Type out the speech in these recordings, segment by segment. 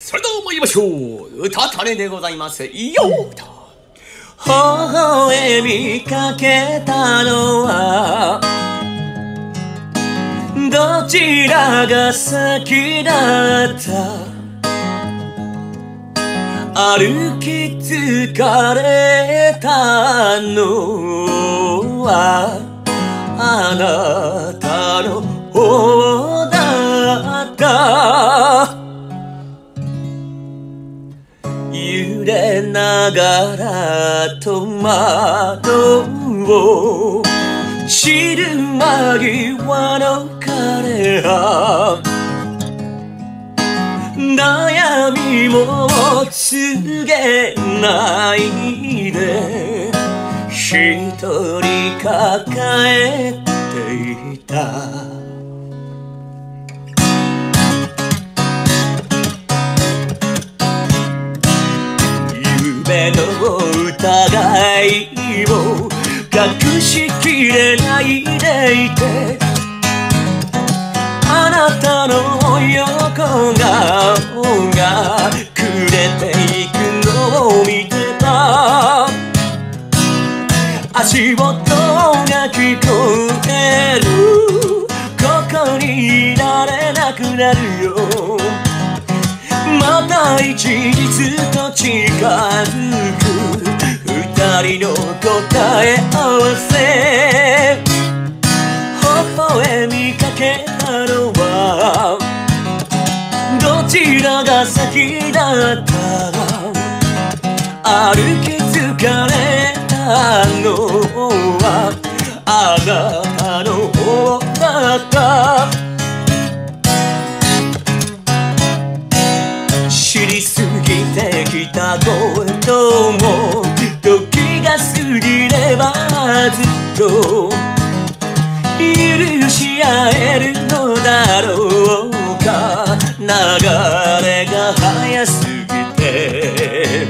それでは参りましょう。歌種でございますいよ。と微笑みかけたのはどちらが先だった？歩き疲れたのはあなたの方だった。ながら戸惑う知る間際の彼は悩みも告げないで一人抱えていた。疑いを隠しきれないでいてあなたの横顔がくれていくのを見てた。足音が聞こえる。ここにいられなくなるよ。また一日と近づく愛の答え合わせ。微笑みかけたのはどちらが先だった歩き許し合えるのだろうか流れが早すぎて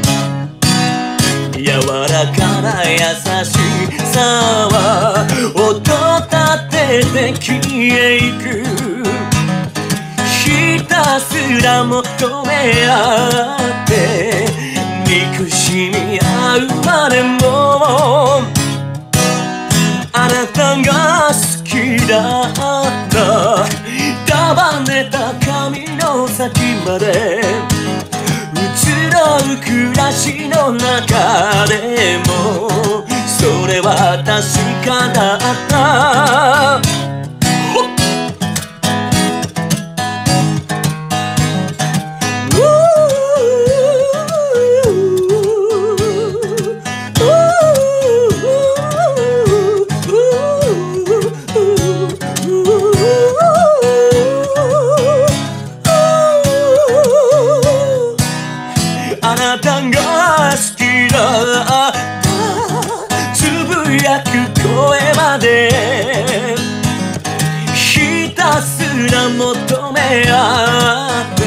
柔らかな優しさは音立てて消えいくひたすら求め合って憎しみ合うまでもが好きだった。束ねた髪の先まで。移ろう暮らしの中でもそれは確かだった。やく声まで。ひたすら求め合って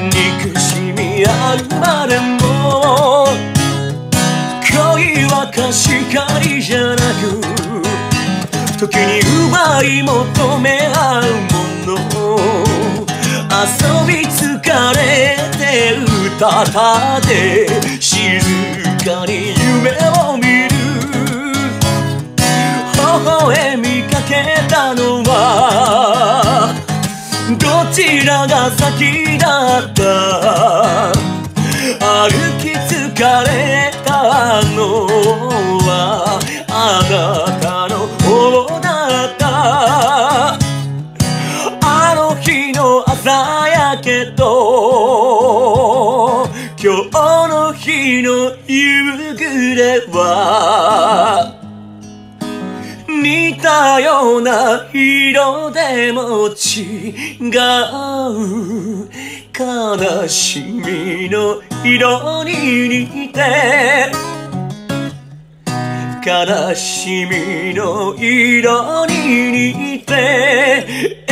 憎しみ合うまでも。恋は貸し借りじゃなく時に奪い求め合うもの。遊び疲れてるただで静かに夢をちらが先だった。歩き疲れたのはあなたの方だった。あの日の朝やけど今日の日の夕暮れはたような色でも違う悲しみの色に似て悲しみの色に似て